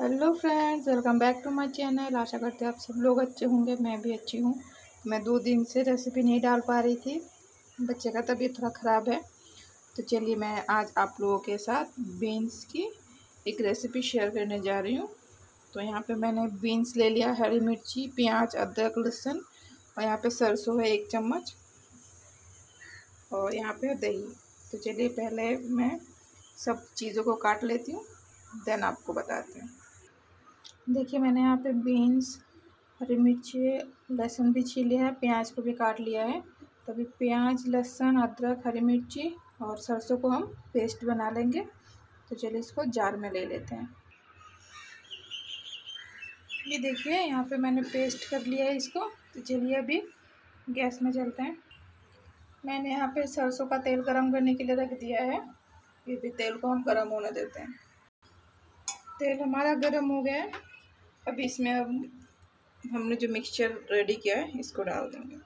Hello friends, welcome back to my channel. आशा करते हैं आप सब लोग अच्छे होंगे, मैं भी अच्छी हूँ। मैं दो दिन से रेसिपी नहीं डाल पा रही थी। बच्चे का तबीयत थोड़ा ख़राब है। तो चलिए मैं आज आप लोगों के साथ बीन्स की एक रेसिपी शेयर करने जा रही हूँ। तो यहाँ पे मैंने बीन्स ले लिया, हरी मिर्ची, प्याज, अदरक, लहसुन और यहाँ पे सरसों है एक चम्मच और यहाँ पे दही। तो चलिए पहले मैं सब चीज़ों को काट लेती हूँ देन आपको बताते हैं। देखिए, मैंने यहाँ पे बीन्स हरी मिर्ची, लहसुन भी छील है, प्याज को भी काट लिया है। तभी प्याज, लहसुन, अदरक, हरी मिर्ची और सरसों को हम पेस्ट बना लेंगे। तो चलिए इसको जार में ले लेते हैं। ये देखिए, यहाँ पे मैंने पेस्ट कर लिया है इसको। तो चलिए अभी गैस में चलते हैं। मैंने यहाँ पे सरसों का तेल गरम करने के लिए रख दिया है। ये भी तेल को हम गरम होने देते हैं। तेल हमारा गरम हो गया है। अब इसमें अब हमने जो मिक्सचर रेडी किया है इसको डाल देंगे।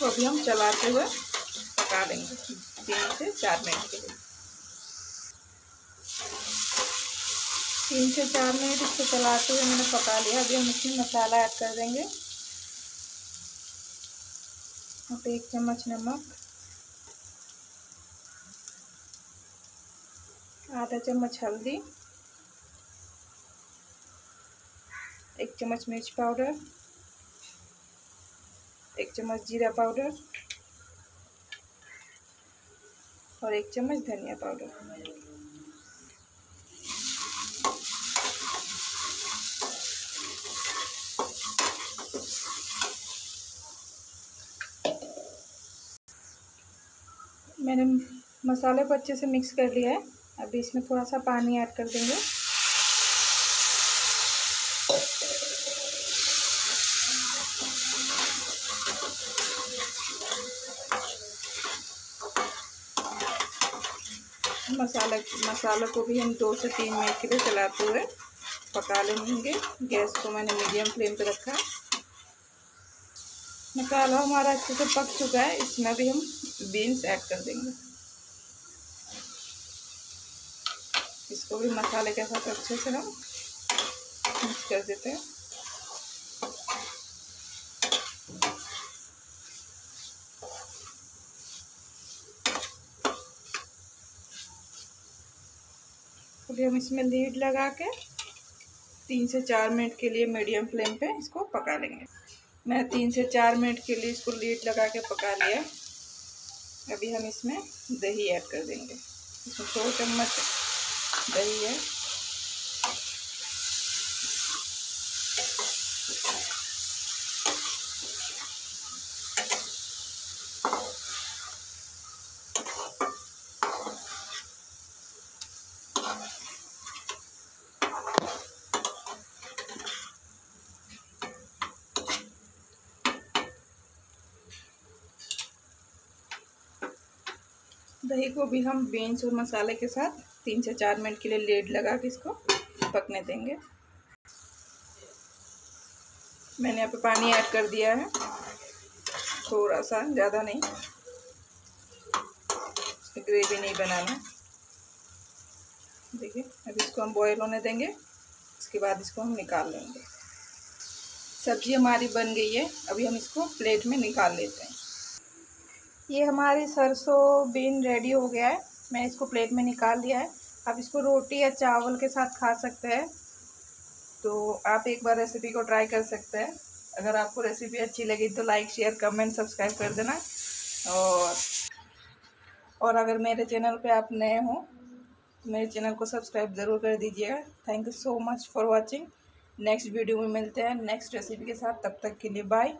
इसको अभी हम चलाते हुए पका देंगे तीन से चार मिनट के लिए। तीन से चार मिनट इसको चलाते हुए मैंने पका लिया। अभी हम इसमें मसाला ऐड कर देंगे। अब एक चम्मच नमक। आधा चम्मच हल्दी। एक चम्मच मिर्च पाउडर। एक चम्मच जीरा पाउडर और एक चम्मच धनिया पाउडर। मैंने मसाले को अच्छे से मिक्स कर लिया है। अभी इसमें थोड़ा सा पानी ऐड कर देंगे। मसाला मसाला को भी हम दो से तीन मिनट के लिए चलाते हुए पका लेंगे। गैस को मैंने मीडियम फ्लेम पर रखा। मसाला हमारा अच्छे से पक चुका है। इसमें भी हम बीन्स ऐड कर देंगे। इसको भी मसाले के साथ अच्छे से हम मिक्स कर देते हैं। अभी हम इसमें लीड लगा के तीन से चार मिनट के लिए मीडियम फ्लेम पे इसको पका लेंगे। मैं तीन से चार मिनट के लिए इसको लीड लगा के पका लिया। अभी हम इसमें दही ऐड कर देंगे। इसमें दो चम्मच दही है। दही को भी हम बीन्स और मसाले के साथ तीन से चार मिनट के लिए लेड लगा के इसको पकने देंगे। मैंने यहाँ पे पानी ऐड कर दिया है। थोड़ा सा ज़्यादा नहीं। ग्रेवी नहीं बनाना। देखिए अभी इसको हम बॉईल होने देंगे। इसके बाद इसको हम निकाल लेंगे। सब्ज़ी हमारी बन गई है। अभी हम इसको प्लेट में निकाल लेते हैं। ये हमारी सरसों बीन रेडी हो गया है। मैं इसको प्लेट में निकाल लिया है। आप इसको रोटी या चावल के साथ खा सकते हैं। तो आप एक बार रेसिपी को ट्राई कर सकते हैं। अगर आपको रेसिपी अच्छी लगी तो लाइक शेयर कमेंट सब्सक्राइब कर देना। और और अगर मेरे चैनल पे आप नए हो तो मेरे चैनल को सब्सक्राइब ज़रूर कर दीजिएगा। Thank you so much for watching next video में मिलते हैं। नेक्स्ट रेसिपी के साथ। तब तक के लिए बाय